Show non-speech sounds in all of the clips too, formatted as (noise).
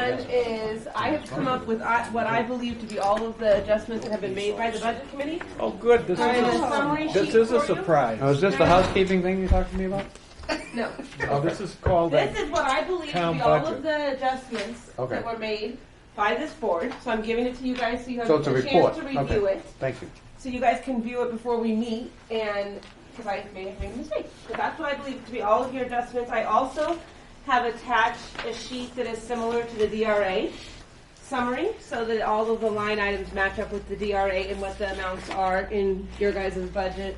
done is I have come up with I- what I believe to be all of the adjustments that have been made by the budget committee. Oh, good, this And a is, summary a- this is a for you. surprise. Now, is this the housekeeping thing you talked to me about? (laughs) No. Oh, this is called This a, is what I believe to Town be all budget. of the adjustments Okay. that were made by this board. So I'm giving it to you guys so you have So a it's a chance report. to review Okay. it. Thank you. So you guys can view it before we meet and, because I may have made a mistake. So that's what I believe to be all of your adjustments. I also have attached a sheet that is similar to the DRA summary so that all of the line items match up with the DRA and what the amounts are in your guys' budget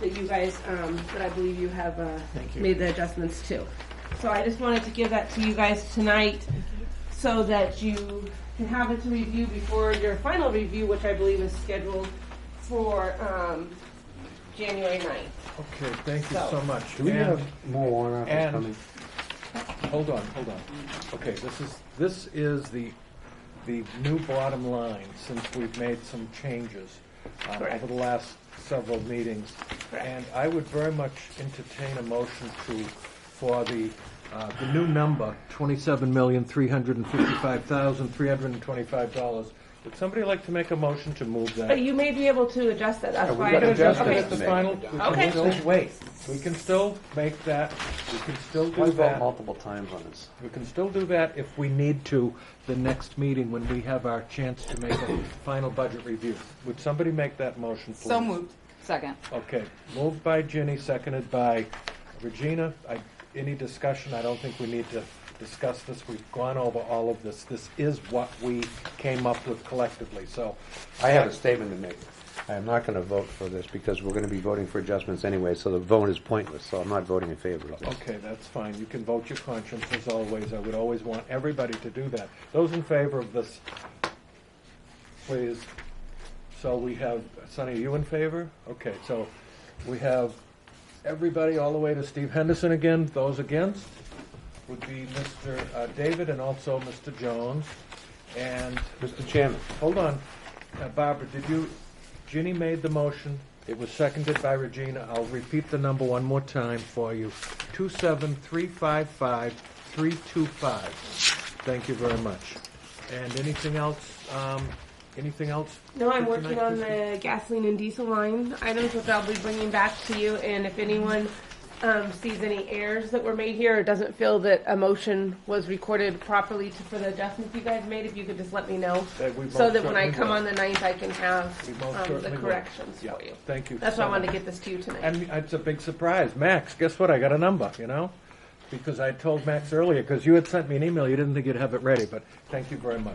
that you guys, um, that I believe you have, uh, made the adjustments to. So I just wanted to give that to you guys tonight so that you can have it to review before your final review, which I believe is scheduled for, um, January 9th. okay, thank you So- so much. Do we And- have more warrant and- coming? Hold on, hold on. Okay, this is, this is the, the new bottom line, since we've made some changes um, Correct. over the last several meetings. And I would very much entertain a motion to, for the, uh, the new number, twenty-seven million, three hundred and fifty-five thousand, three hundred and twenty-five dollars. Would somebody like to make a motion to move that? But you may be able to adjust that, that's Yeah, we why. I gotta don't- adjust Just okay. at the final, we can Okay. still, wait, we can still make that, we can still Why do vote that. multiple times on this? We can still do that if we need to the next meeting when we have our chance to make a final budget review. Would somebody make that motion, please? So moved. Second. Okay, moved by Ginny, seconded by Regina. I, any discussion? I don't think we need to discuss this. We've gone over all of this. This is what we came up with collectively, so. I have a statement to make. I am not going to vote for this because we're going to be voting for adjustments anyway, so the vote is pointless, so I'm not voting in favor of this. Okay, that's fine. You can vote your conscience as always. I would always want everybody to do that. Those in favor of this, please. So we have, Sonny, are you in favor? Okay, so we have everybody all the way to Steve Henderson again. Those against would be Mr. uh, David and also Mr. Jones. And, Mr. Chairman, hold on, Uh, Barbara, did you, Ginny made the motion. It was seconded by Regina. I'll repeat the number one more time for you. Two seven three five five three two five. Thank you very much. And anything else, um, anything else? No, I'm for working tonight, on Christie? the gasoline and diesel line items, which I'll be bringing back to you. And if anyone um, sees any errors that were made here or doesn't feel that a motion was recorded properly to, for the adjustments you guys made, if you could just let me know. That we So most that when I certainly come will. on the ninth, I can have We most um, the will. corrections Yeah, for you. Thank you. That's why I wanted to get this to you tonight. And it's a big surprise. Max, guess what? I got a number, you know? Because I told Max earlier, because you had sent me an email, you didn't think you'd have it ready, but thank you very much.